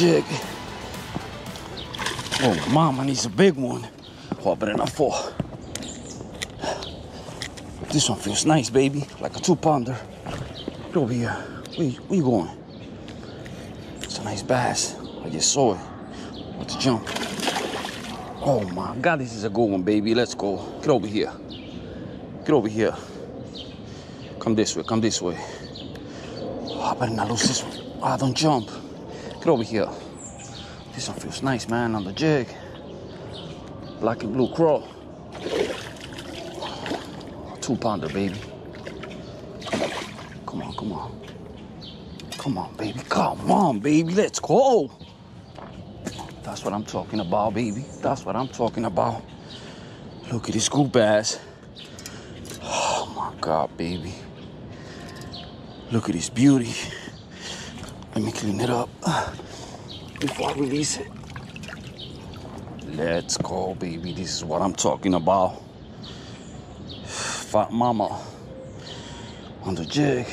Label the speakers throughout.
Speaker 1: Jig. Oh, mama needs a big one. Oh, but enough for. This one feels nice, baby. Like a two pounder. Get over here. Where where you going? It's a nice bass. I just saw it. With the jump. Oh my God, this is a good one, baby. Let's go. Get over here. Get over here. Come this way, come this way. Oh, I better not lose this one. Ah, don't jump. Get over here. This one feels nice, man, on the jig. Black and blue crawl. Two pounder, baby. Come on, come on. Come on, baby. Come on, baby. Let's go. That's what I'm talking about, baby. That's what I'm talking about. Look at this good bass. Oh my God, baby. Look at this beauty. Let me clean it up before I release it. Let's go, baby. This is what I'm talking about. Fat mama on the jig.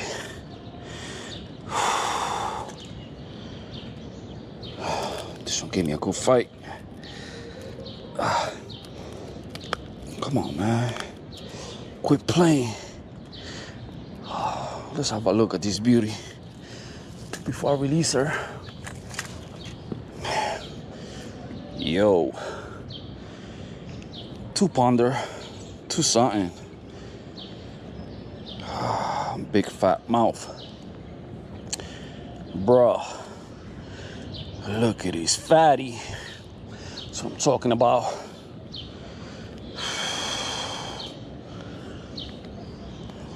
Speaker 1: This one gave me a good fight. Come on, man. Quit playing. Let's have a look at this beauty before I release her. Yo. Two pounder, two something. Ah, big fat mouth. Bruh. Look at his fatty. That's what I'm talking about.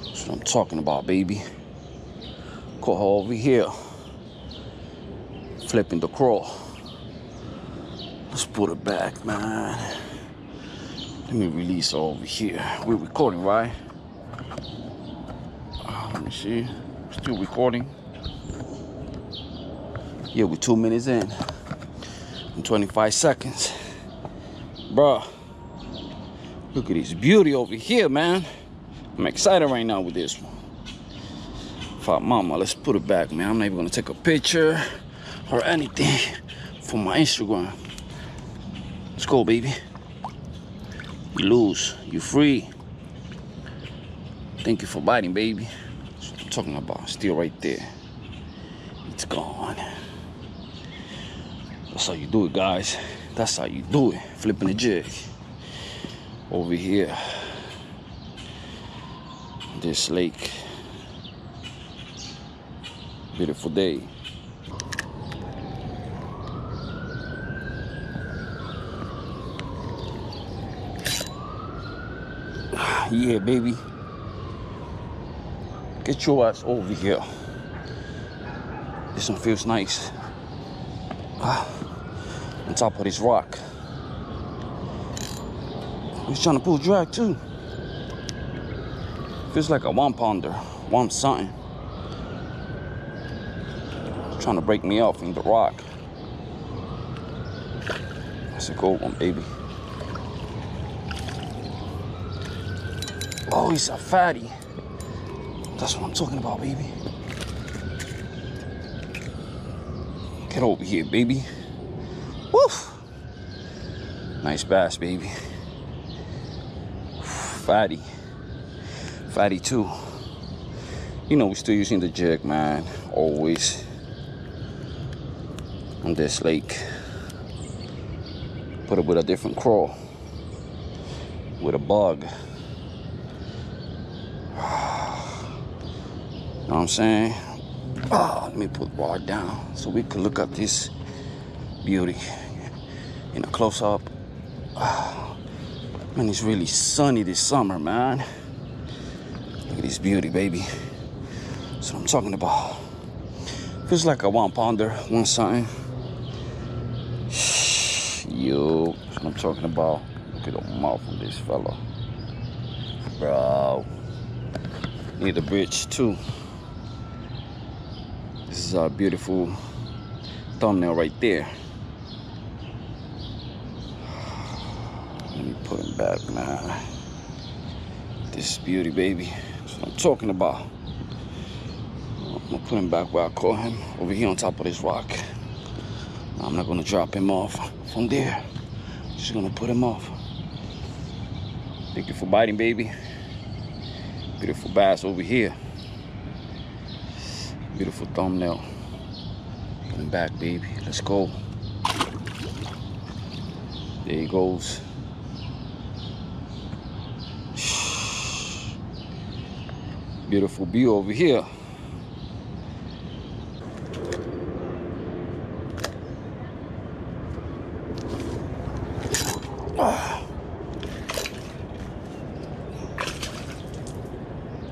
Speaker 1: That's what I'm talking about, baby. Call her over here. Flipping the crawl. Let's put it back, man. Let me release over here. We're recording, right? Uh, let me see. Still recording. Yeah, we're two minutes in. And 25 seconds. Bruh. Look at this beauty over here, man. I'm excited right now with this one. Fat mama, let's put it back, man. I'm not even gonna take a picture or anything for my Instagram. Let's go, baby. You lose. You free. Thank you for biting, baby. That's what I'm talking about. Still right there. It's gone. That's how you do it, guys. That's how you do it. Flipping the jig. Over here. This lake. Beautiful day. Yeah, baby. Get your ass over here. This one feels nice. Ah, on top of this rock. He's trying to pull drag too. Feels like a one pounder, one something. Trying to break me off in the rock. That's a cool one, baby. Oh, he's a fatty. That's what I'm talking about, baby. Get over here, baby. Woof. Nice bass, baby. Fatty. Fatty too. You know, we're still using the jig, man. Always. On this lake. Put it with a different crawl. With a bug. Know what I'm saying? Oh, let me put the rod down so we can look at this beauty in a close up. Oh, ah, man, it's really sunny this summer, man. Look at this beauty, baby. That's what I'm talking about. Feels like a one pounder, one something. Yo, that's what I'm talking about. Look at the mouth of this fella. Bro. Need a bridge too. This is a beautiful thumbnail right there. Let me put him back, man. This beauty, baby. That's what I'm talking about. I'm gonna put him back where I caught him, over here on top of this rock. I'm not gonna drop him off from there. Just gonna put him off. Thank you for biting, baby. Beautiful bass over here. Beautiful thumbnail. Coming back, baby. Let's go. There he goes. Beautiful view over here.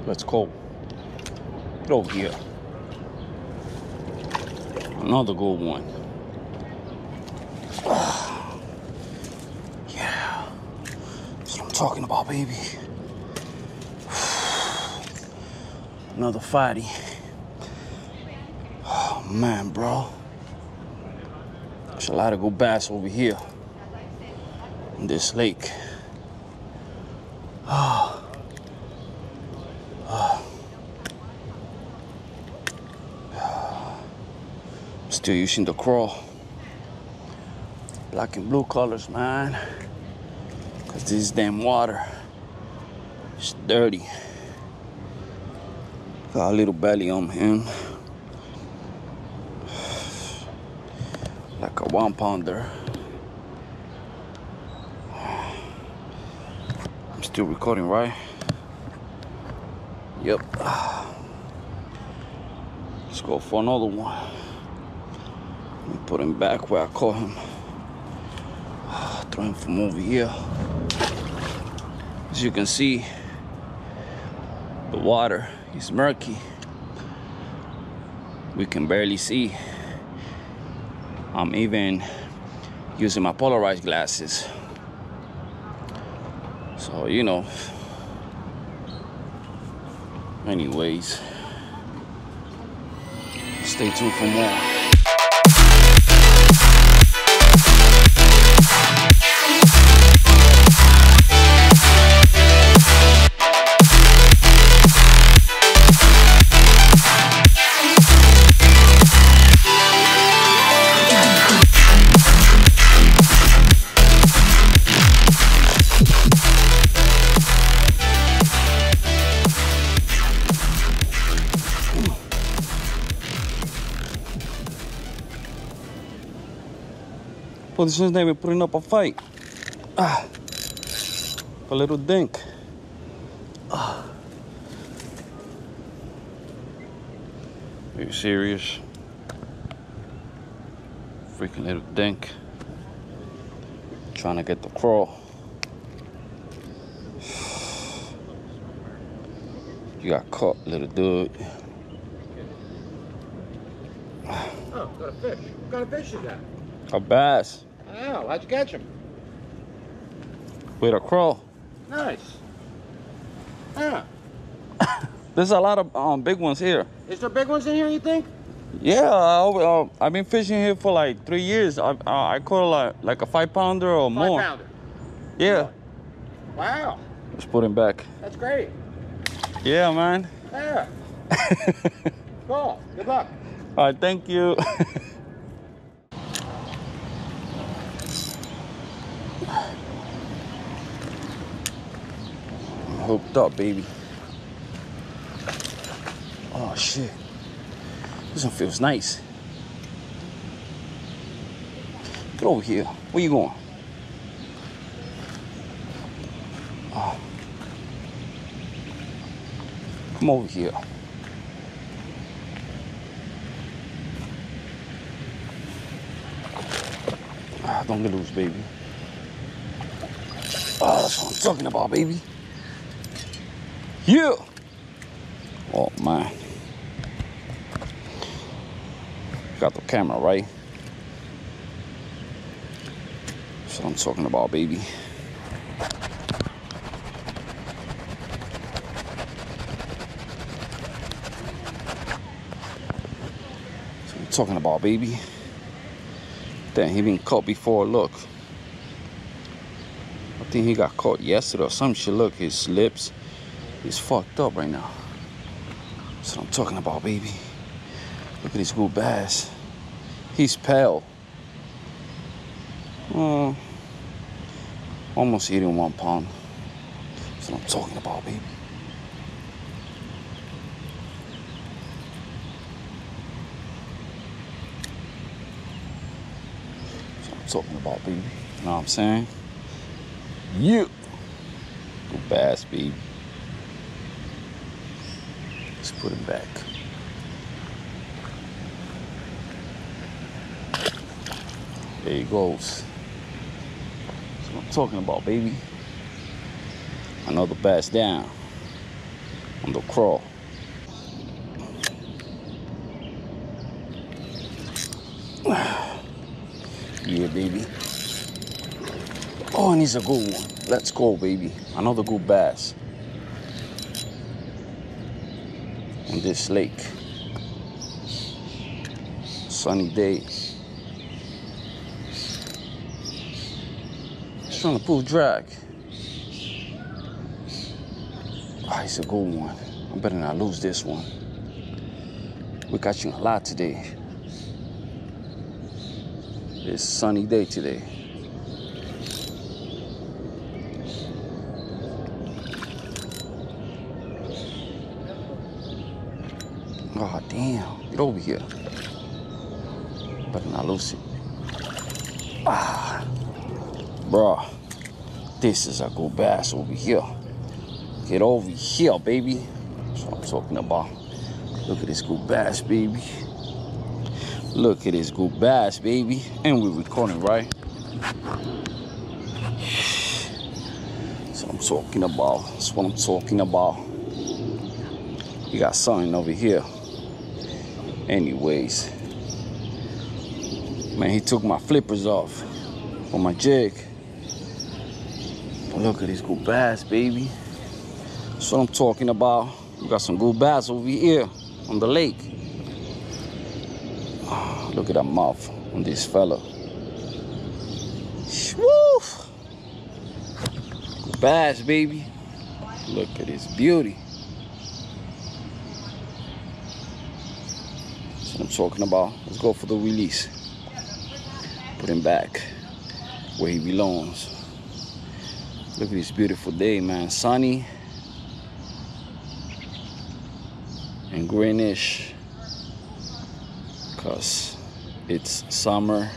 Speaker 1: Let's go. Get over here. Another good one. Yeah. That's what I'm talking about, baby. Another fatty. Oh, man, bro. There's a lot of good bass over here in this lake. Oh. Oh. Still using the crawl. Black and blue colors, man. Cause this damn water is dirty. Got a little belly on him. Like a one pounder. I'm still recording, right? Yep. Let's go for another one. Me put him back where I caught him. Throw him from over here. As you can see, the water is murky. We can barely see. I'm even using my polarized glasses. So, you know. Anyways, stay tuned for more. Position's is putting up a fight. Ah, a little dink. Ah. Are you serious? Freaking little dink. Trying to get the crawl. You got caught, little dude.
Speaker 2: Oh, got a fish. What kind of fish is that?
Speaker 1: A bass
Speaker 2: Oh, how'd you catch him?
Speaker 1: with a crawl.
Speaker 2: Nice. Yeah.
Speaker 1: There's a lot of um, big ones here.
Speaker 2: Is there big ones in here, you think?
Speaker 1: Yeah, I, uh, I've been fishing here for like three years. I, uh, I caught like, like a five pounder or
Speaker 2: Five
Speaker 1: more.
Speaker 2: pounder.
Speaker 1: Yeah,
Speaker 2: Wow.
Speaker 1: let's put him back.
Speaker 2: That's great.
Speaker 1: Yeah, man.
Speaker 2: Yeah. Cool. Good luck.
Speaker 1: All right, thank you. hooked up, baby. Oh shit. This one feels nice. Get over here. Where you going? Oh. Come over here. Ah, don't get loose, baby. Oh, that's what I'm talking about, baby. Yeah. Oh, man. Got the camera, right? What I'm talking about, baby. Talking about, baby. Damn, he been caught before. Look. I think he got caught yesterday or some shit. Look, his lips. He's fucked up right now. That's what I'm talking about, baby. Look at this good bass. He's pale. Uh, almost eating one pound. That's what I'm talking about, baby. That's what I'm talking about, baby. You know what I'm saying? You. Good bass, baby. Put him back. There he goes. That's what I'm talking about, baby. Another bass down on the crawl. Yeah, baby. Oh, and he's a good one. Let's go, baby. Another good bass. On this lake. Sunny day. Just trying to pull drag. Ah, it's a good one. I better not lose this one. We're catching a lot today. It's sunny day today. Oh damn. Get over here. Better not lose it. Ah. Bruh. This is a good bass over here. Get over here, baby. That's what I'm talking about. Look at this good bass, baby. Look at this good bass, baby. And we're recording, right? That's what I'm talking about. That's what I'm talking about. You got something over here. Anyways. Man, he took my flippers off on my jig. Look at this good bass, baby. That's what I'm talking about. We got some good bass over here on the lake. Look at that mouth on this fella. Woo! Good bass, baby. Look at this beauty. That's what I'm talking about. Let's go for the release. Put him back where he belongs. Look at this beautiful day, man. Sunny and greenish because it's summer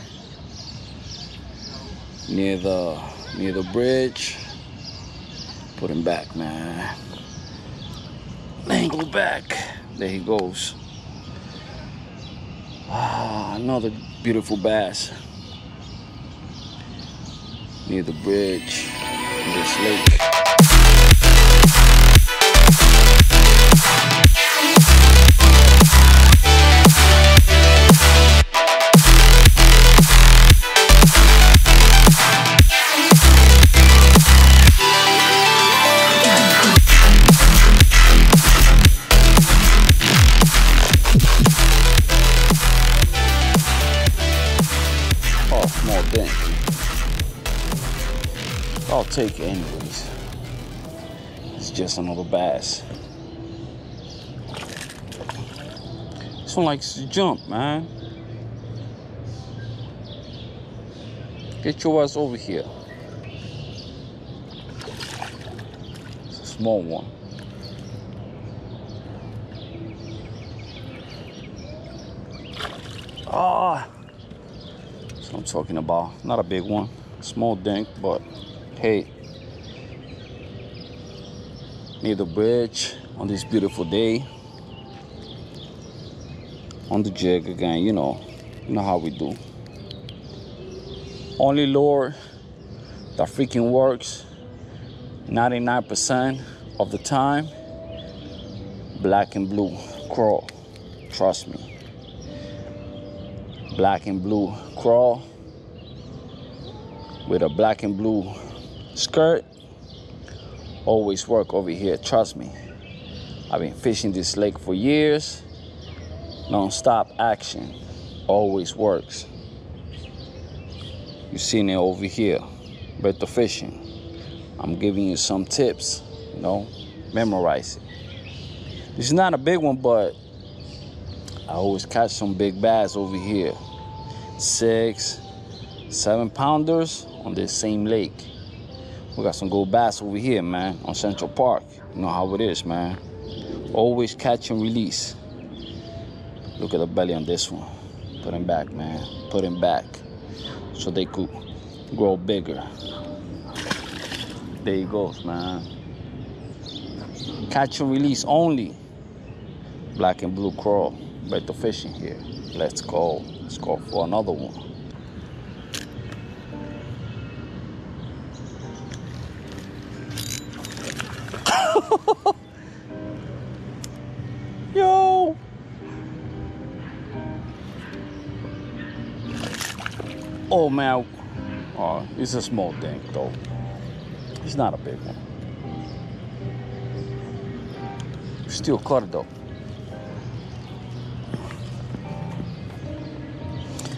Speaker 1: near the near the bridge. Put him back, man. Angle back. There he goes. Ah, another beautiful bass near the bridge in this lake. I'll take it anyways. It's just another bass. This one likes to jump, man. Get your ass over here. It's a small one. Ah, that's what I'm talking about. Not a big one, small dink, but hey, near the bridge on this beautiful day. On the jig again, you know, you know how we do. Only lure that freaking works 99% of the time. Black and blue crawl. Trust me black and blue crawl with a black and blue skirt. Always work over here trust me. I've been fishing this lake for years. Non-stop action always works. You seen it over here better fishing. I'm giving you some tips you know memorize it. This is not a big one but I always catch some big bass over here. Six, seven pounders on this same lake. We got some gold bass over here, man, on Central Park. You know how it is, man. Always catch and release. Look at the belly on this one. Put him back, man. Put him back. So they could grow bigger. There he goes, man. Catch and release only. Black and blue crawl. Better fishing here. Let's go. Let's go for another one. Oh man, oh, it's a small thing though. It's not a big one. Still it though.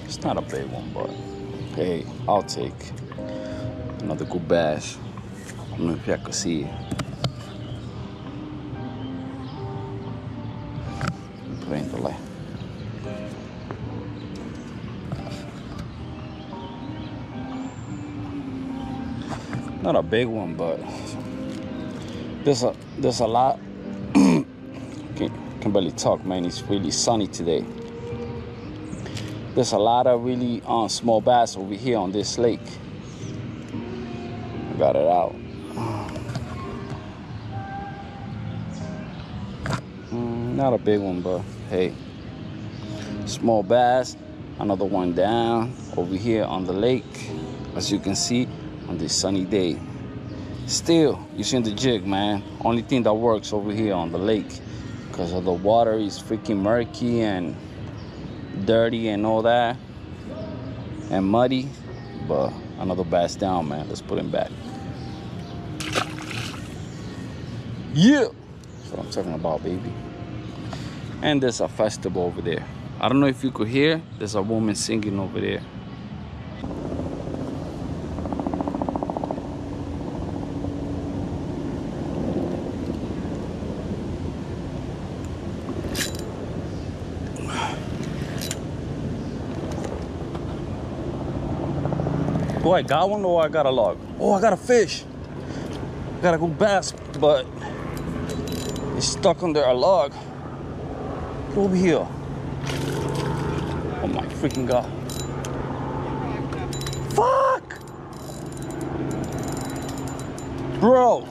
Speaker 1: It's not a big one, but hey, I'll take another good bass. I don't know if y'all can see it. It the light. Not a big one, but there's a there's a lot. can, can barely talk, man. It's really sunny today. There's a lot of really uh, small bass over here on this lake. I got it out. Mm, not a big one, but hey, small bass. Another one down over here on the lake, as you can see on this sunny day. Still, you see the jig, man. Only thing that works over here on the lake because of the water is freaking murky and dirty and all that and muddy. But another bass down, man. Let's put him back. Yeah, that's what I'm talking about, baby. And there's a festival over there. I don't know if you could hear. There's a woman singing over there. Oh, I got one or I got a log? Oh, I got a fish. I gotta go bass, but it's stuck under a log. Get over here. Oh my freaking god. Fuck! Bro.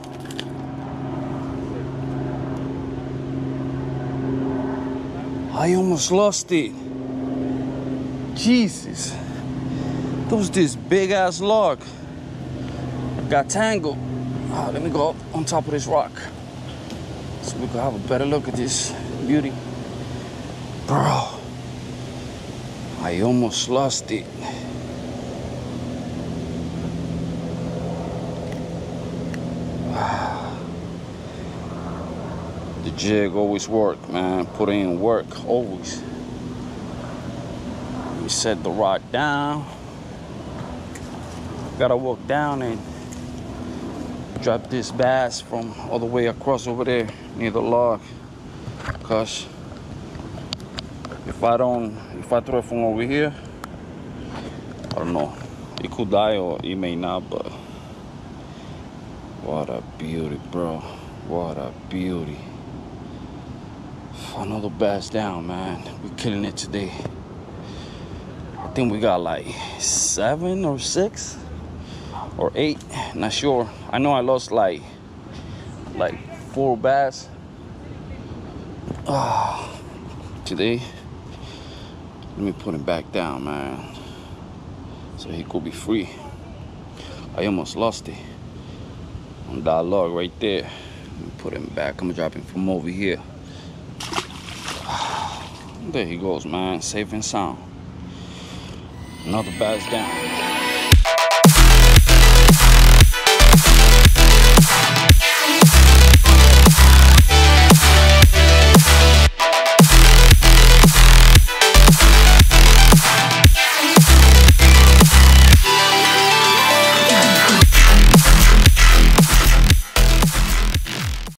Speaker 1: I almost lost it. Jesus. Was this big ass log. Got tangled. Ah, let me go up on top of this rock so we can have a better look at this beauty. Bro, I almost lost it. The jig always work, man. Put in work, always. We set the rock down. Gotta walk down and drop this bass from all the way across over there near the log. Cause if I don't, if I throw it from over here, I don't know. It could die or it may not, but what a beauty, bro. What a beauty. Another bass down, man. We're killing it today. I think we got like seven or six or eight, not sure. I know I lost like like four bass uh, today. Let me put him back down, man, so he could be free. I almost lost it on that log right there. Let me put him back. I'm gonna drop him from over here. There he goes, man, safe and sound. Another bass down.